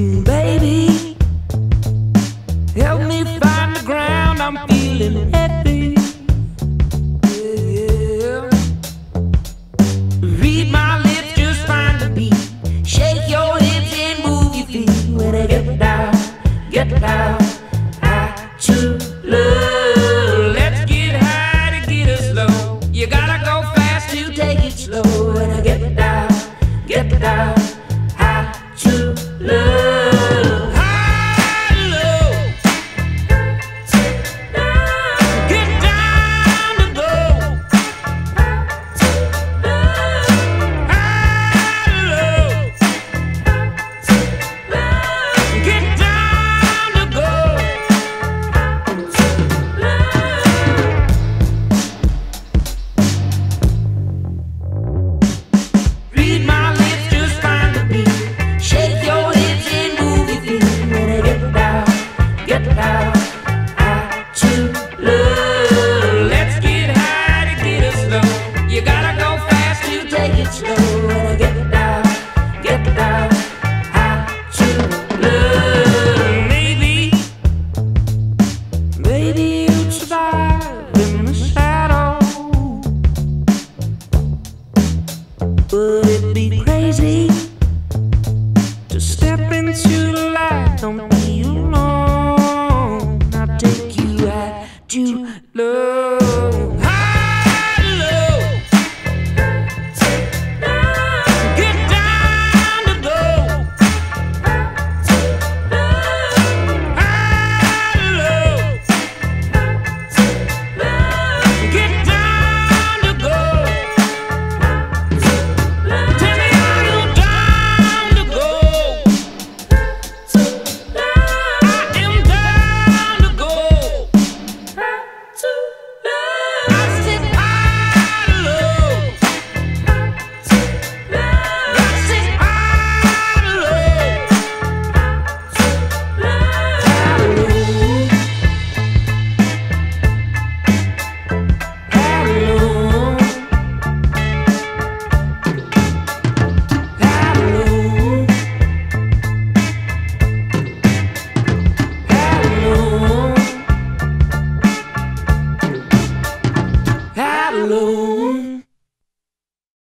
do, baby. Help me find the ground, I'm feeling happy. Yeah. Read my lips, just find the beat. Shake your hips and move your feet. When I get down, get down. Get down, high to low. Let's get high to get us low. You gotta go fast to take it slow. I get down, get down, high to low. Maybe, maybe you'd survive in the shadow. Would it be crazy